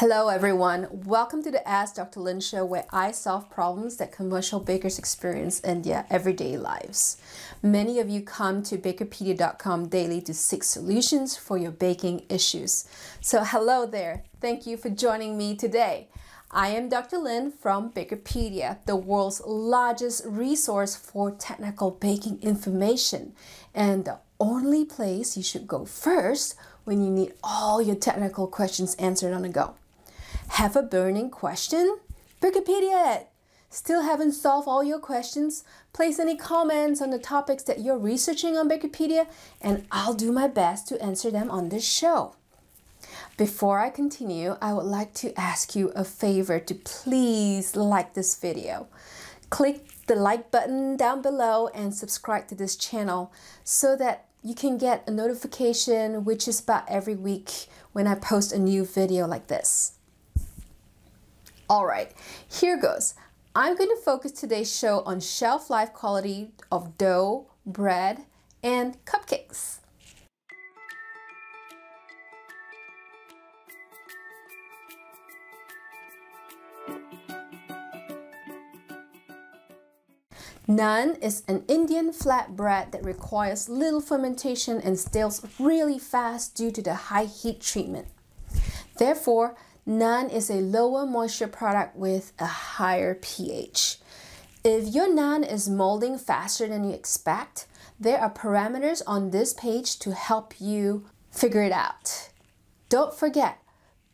Hello everyone, welcome to the Ask Dr. Lin show where I solve problems that commercial bakers experience in their everyday lives. Many of you come to bakerpedia.com daily to seek solutions for your baking issues. So hello there, thank you for joining me today. I am Dr. Lin from Bakerpedia, the world's largest resource for technical baking information and the only place you should go first when you need all your technical questions answered on the go. Have a burning question? Bakerpedia it! Still haven't solved all your questions? Place any comments on the topics that you're researching on Bakerpedia, and I'll do my best to answer them on this show. Before I continue, I would like to ask you a favor to please like this video. Click the like button down below and subscribe to this channel so that you can get a notification which is about every week when I post a new video like this. All right, here goes. I'm going to focus today's show on shelf life quality of dough, bread, and cupcakes. Naan is an Indian flat bread that requires little fermentation and stales really fast due to the high heat treatment. Therefore, Naan is a lower moisture product with a higher pH. If your naan is molding faster than you expect, there are parameters on this page to help you figure it out. Don't forget,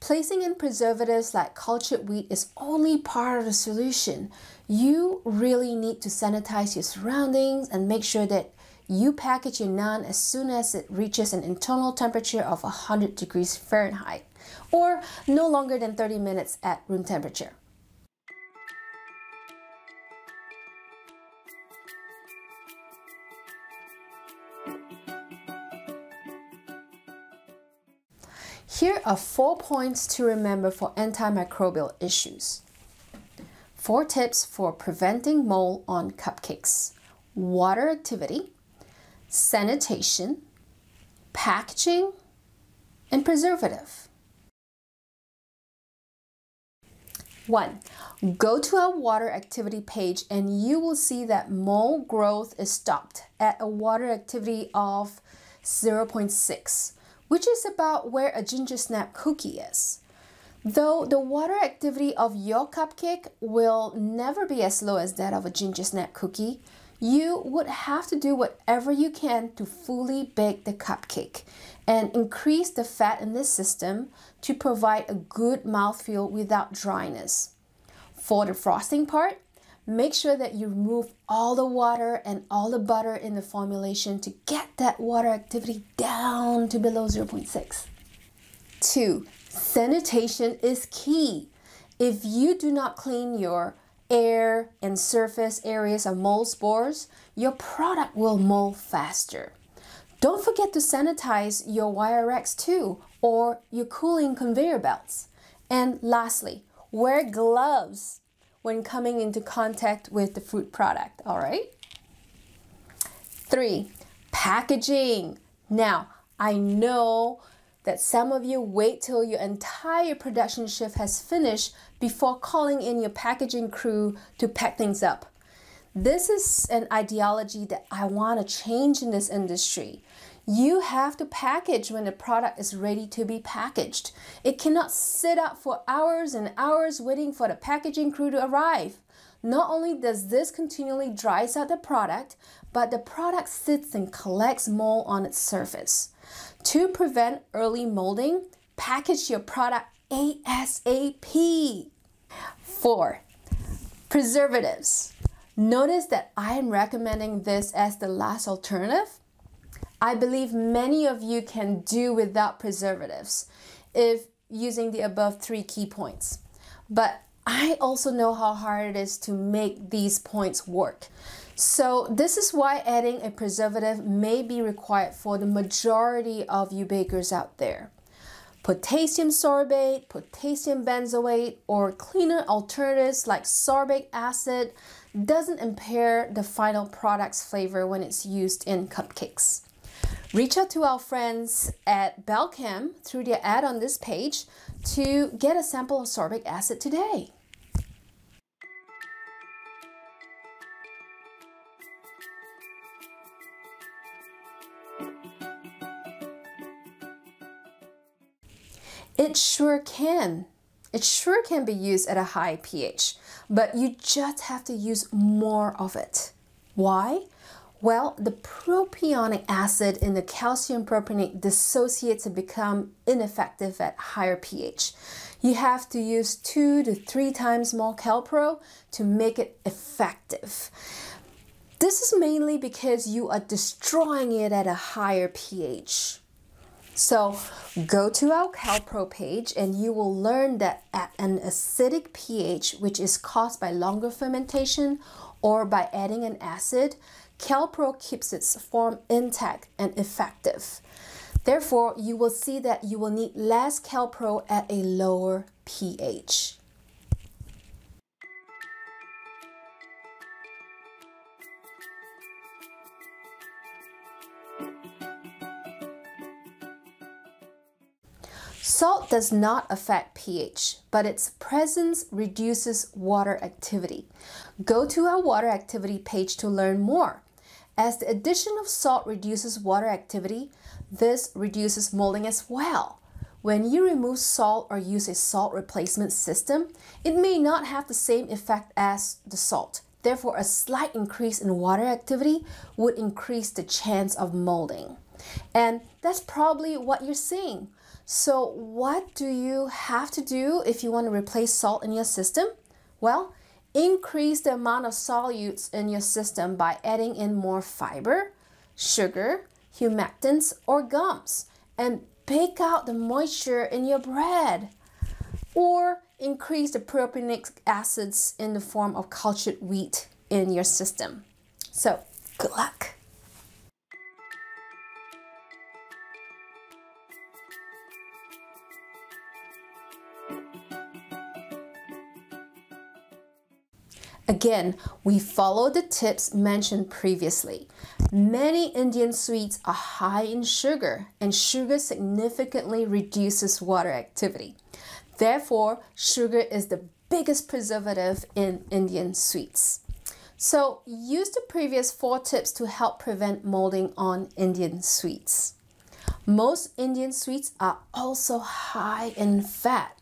placing in preservatives like cultured wheat is only part of the solution. You really need to sanitize your surroundings and make sure that you package your naan as soon as it reaches an internal temperature of 100 degrees Fahrenheit or no longer than 30 minutes at room temperature. Here are four points to remember for antimicrobial issues. Four tips for preventing mold on cupcakes. Water activity, sanitation, packaging, and preservative. 1. Go to our water activity page and you will see that mold growth is stopped at a water activity of 0.6, which is about where a ginger snap cookie is. Though the water activity of your cupcake will never be as low as that of a ginger snap cookie, you would have to do whatever you can to fully bake the cupcake and increase the fat in this system to provide a good mouthfeel without dryness. For the frosting part, make sure that you remove all the water and all the butter in the formulation to get that water activity down to below 0.6. 2. Sanitation is key. If you do not clean your air, and surface areas of mold spores, your product will mold faster. Don't forget to sanitize your wire racks too, or your cooling conveyor belts. And lastly, wear gloves when coming into contact with the fruit product, all right? Three, packaging. Now, I know that some of you wait till your entire production shift has finished before calling in your packaging crew to pack things up. This is an ideology that I want to change in this industry. You have to package when the product is ready to be packaged. It cannot sit out for hours and hours waiting for the packaging crew to arrive. Not only does this continually dries out the product, but the product sits and collects mold on its surface. To prevent early molding, package your product ASAP. 4. Preservatives. Notice that I am recommending this as the last alternative. I believe many of you can do without preservatives if using the above three key points. But I also know how hard it is to make these points work. So this is why adding a preservative may be required for the majority of you bakers out there. Potassium sorbate, potassium benzoate, or cleaner alternatives like sorbic acid doesn't impair the final product's flavor when it's used in cupcakes. Reach out to our friends at Balchem through their ad on this page to get a sample of sorbic acid today. It sure can. It sure can be used at a high pH, but you just have to use more of it. Why? Well, the propionic acid in the calcium propionate dissociates and become ineffective at higher pH. You have to use two to three times more Calpro to make it effective. This is mainly because you are destroying it at a higher pH. So go to our CalPro page and you will learn that at an acidic pH, which is caused by longer fermentation or by adding an acid, CalPro keeps its form intact and effective. Therefore, you will see that you will need less CalPro at a lower pH. Does not affect pH, but its presence reduces water activity. Go to our water activity page to learn more. As the addition of salt reduces water activity, this reduces molding as well. When you remove salt or use a salt replacement system, it may not have the same effect as the salt. Therefore, a slight increase in water activity would increase the chance of molding. And that's probably what you're seeing. So what do you have to do if you want to replace salt in your system? Well, increase the amount of solutes in your system by adding in more fiber, sugar, humectants, or gums, and pick out the moisture in your bread. Or increase the propionic acids in the form of cultured wheat in your system. So, good luck. Again, we follow the tips mentioned previously. Many Indian sweets are high in sugar, and sugar significantly reduces water activity. Therefore, sugar is the biggest preservative in Indian sweets. So, use the previous four tips to help prevent molding on Indian sweets. Most Indian sweets are also high in fat.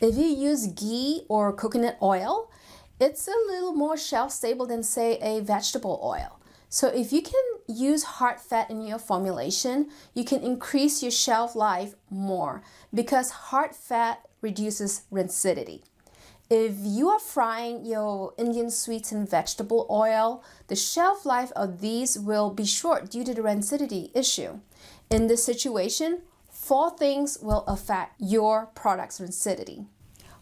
If you use ghee or coconut oil, it's a little more shelf stable than say a vegetable oil. So if you can use hard fat in your formulation, you can increase your shelf life more because hard fat reduces rancidity. If you are frying your Indian sweets in vegetable oil, the shelf life of these will be short due to the rancidity issue. In this situation, four things will affect your product's rancidity.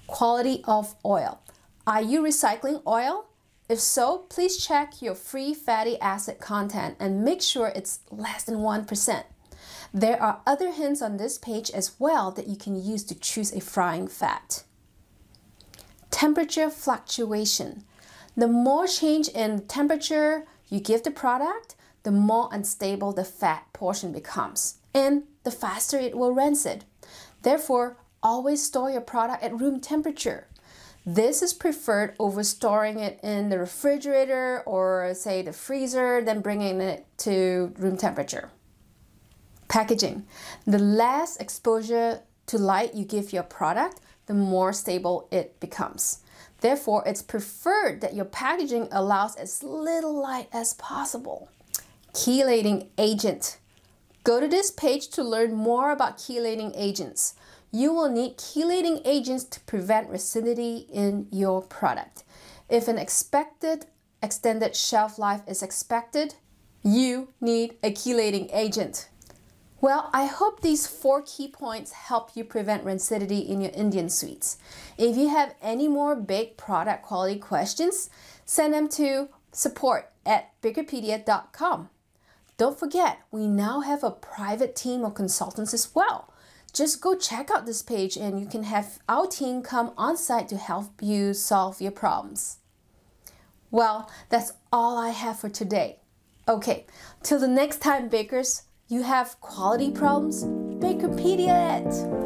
Quality of oil. Are you recycling oil? If so, please check your free fatty acid content and make sure it's less than 1%. There are other hints on this page as well that you can use to choose a frying fat. Temperature fluctuation. The more change in temperature you give the product, the more unstable the fat portion becomes, and the faster it will rancid. Therefore, always store your product at room temperature. This is preferred over storing it in the refrigerator or say the freezer, then bringing it to room temperature. Packaging. The less exposure to light you give your product, the more stable it becomes. Therefore, it's preferred that your packaging allows as little light as possible. Chelating agent. Go to this page to learn more about chelating agents you will need chelating agents to prevent rancidity in your product. If an expected extended shelf life is expected, you need a chelating agent. Well, I hope these four key points help you prevent rancidity in your Indian sweets. If you have any more baked product quality questions, send them to support at bakerpedia.com. Don't forget, we now have a private team of consultants as well just go check out this page and you can have our team come on site to help you solve your problems. Well, that's all I have for today. Okay, till the next time, bakers, you have quality problems, Bakerpedia it.